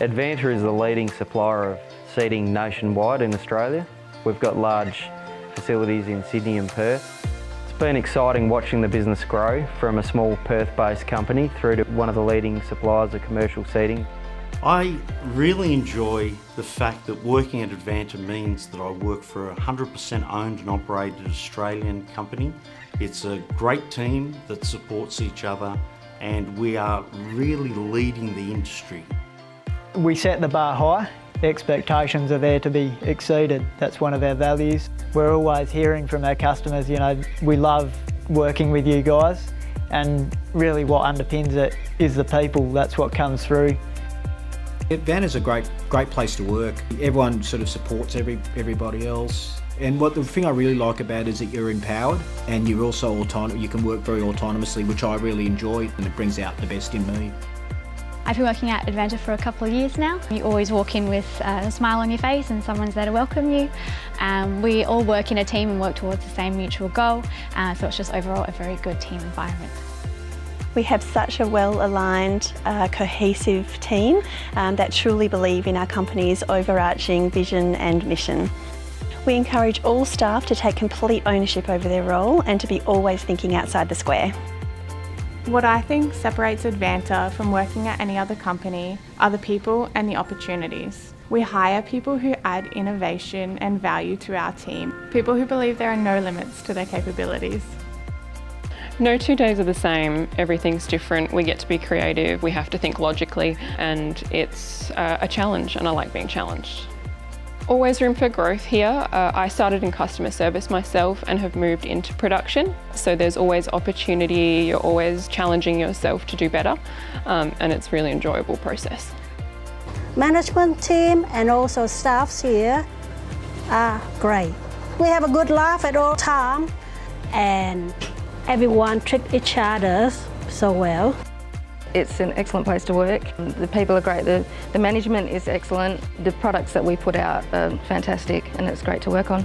Advanta is the leading supplier of seating nationwide in Australia. We've got large facilities in Sydney and Perth. It's been exciting watching the business grow from a small Perth-based company through to one of the leading suppliers of commercial seating. I really enjoy the fact that working at Advanta means that I work for a 100% owned and operated Australian company. It's a great team that supports each other and we are really leading the industry. We set the bar high. Expectations are there to be exceeded. That's one of our values. We're always hearing from our customers, you know, we love working with you guys and really what underpins it is the people. That's what comes through. Van is a great, great place to work. Everyone sort of supports every everybody else. And what the thing I really like about it is that you're empowered and you're also autonomous. You can work very autonomously, which I really enjoy, and it brings out the best in me. I've been working at Advanta for a couple of years now. You always walk in with a smile on your face and someone's there to welcome you. Um, we all work in a team and work towards the same mutual goal, uh, so it's just overall a very good team environment. We have such a well-aligned, uh, cohesive team um, that truly believe in our company's overarching vision and mission. We encourage all staff to take complete ownership over their role and to be always thinking outside the square. What I think separates Advanta from working at any other company are the people and the opportunities. We hire people who add innovation and value to our team, people who believe there are no limits to their capabilities. No two days are the same, everything's different, we get to be creative, we have to think logically and it's uh, a challenge and I like being challenged. Always room for growth here. Uh, I started in customer service myself and have moved into production. So there's always opportunity, you're always challenging yourself to do better um, and it's really enjoyable process. Management team and also staffs here are great. We have a good laugh at all time and everyone treat each other so well. It's an excellent place to work. The people are great, the, the management is excellent, the products that we put out are fantastic and it's great to work on.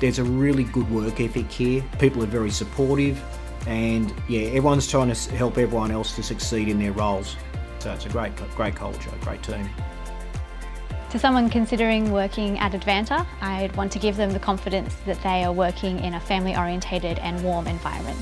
There's a really good work ethic here. People are very supportive and yeah, everyone's trying to help everyone else to succeed in their roles. So it's a great, great culture, great team. To someone considering working at Advanta, I'd want to give them the confidence that they are working in a family orientated and warm environment.